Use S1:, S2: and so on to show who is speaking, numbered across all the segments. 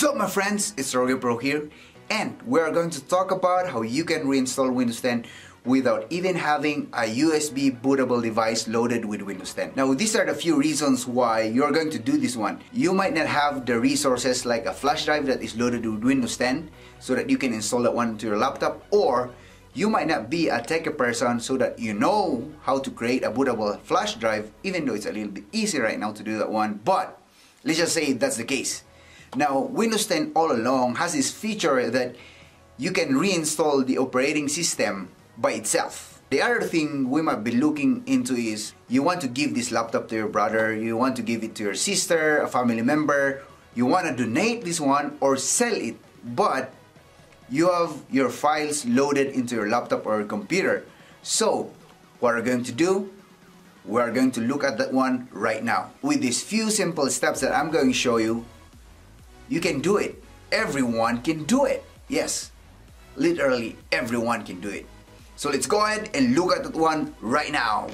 S1: What's up my friends, it's Torogi Pro here and we're going to talk about how you can reinstall Windows 10 without even having a USB bootable device loaded with Windows 10. Now these are the few reasons why you're going to do this one. You might not have the resources like a flash drive that is loaded with Windows 10 so that you can install that one to your laptop or you might not be a techie person so that you know how to create a bootable flash drive even though it's a little bit easy right now to do that one but let's just say that's the case now Windows 10 all along has this feature that you can reinstall the operating system by itself the other thing we might be looking into is you want to give this laptop to your brother you want to give it to your sister a family member you want to donate this one or sell it but you have your files loaded into your laptop or your computer. So, what we're going to do, we're going to look at that one right now. With these few simple steps that I'm going to show you, you can do it. Everyone can do it. Yes, literally everyone can do it. So let's go ahead and look at that one right now.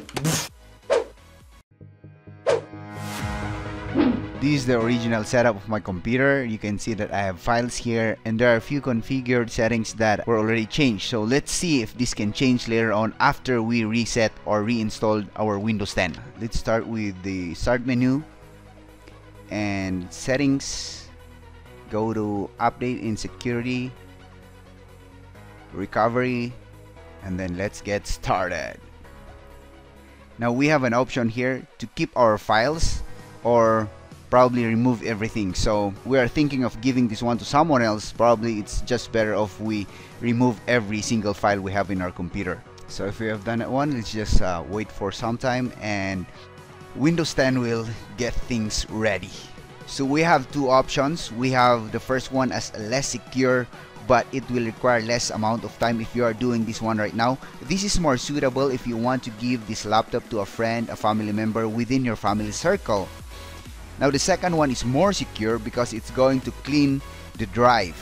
S1: This is the original setup of my computer. You can see that I have files here and there are a few configured settings that were already changed. So let's see if this can change later on after we reset or reinstalled our Windows 10. Let's start with the start menu and settings. Go to update in security, recovery, and then let's get started. Now we have an option here to keep our files or probably remove everything. So we are thinking of giving this one to someone else. Probably it's just better if we remove every single file we have in our computer. So if we have done that one let's just uh, wait for some time and Windows 10 will get things ready so we have two options we have the first one as less secure but it will require less amount of time if you are doing this one right now. This is more suitable if you want to give this laptop to a friend, a family member within your family circle. Now the second one is more secure because it's going to clean the drive.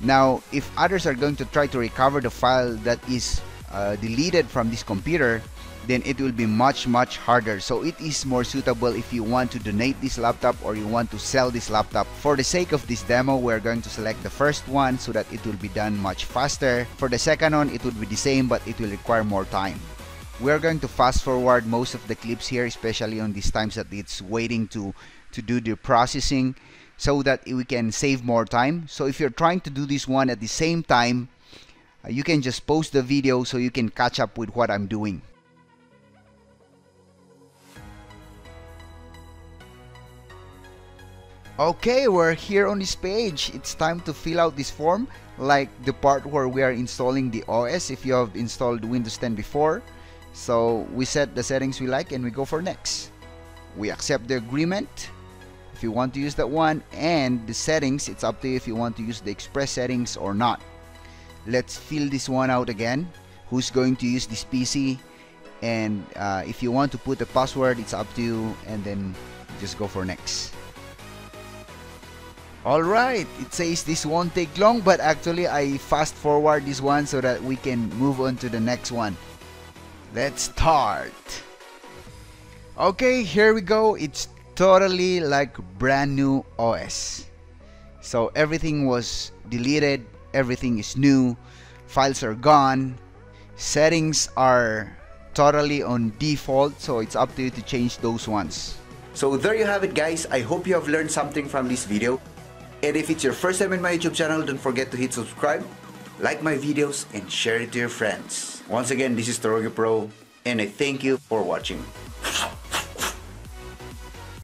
S1: Now if others are going to try to recover the file that is uh, deleted from this computer, then it will be much much harder. So it is more suitable if you want to donate this laptop or you want to sell this laptop. For the sake of this demo, we're going to select the first one so that it will be done much faster. For the second one, it would be the same but it will require more time we're going to fast forward most of the clips here especially on these times that it's waiting to to do the processing so that we can save more time so if you're trying to do this one at the same time Uh, you can just post the video so you can catch up with what I'm doing Okay, we're here on this page. It's time to fill out this form like the part where we are installing the OS if you have installed Windows 10 before. So we set the settings we like and we go for next. We accept the agreement if you want to use that one and the settings it's up to you if you want to use the express settings or not. Let's fill this one out again. Who's going to use this PC and uh, if you want to put a password it's up to you and then just go for next. Alright, it says this won't take long but actually I fast forward this one so that we can move on to the next one. Let's start. Okay, here we go. It's totally like brand new OS. So everything was deleted, everything is new, files are gone, settings are totally on default, so it's up to you to change those ones. So there you have it guys, I hope you have learned something from this video. And if it's your first time in my YouTube channel, don't forget to hit subscribe like my videos, and share it to your friends. Once again, this is Torogi Pro, and I thank you for watching.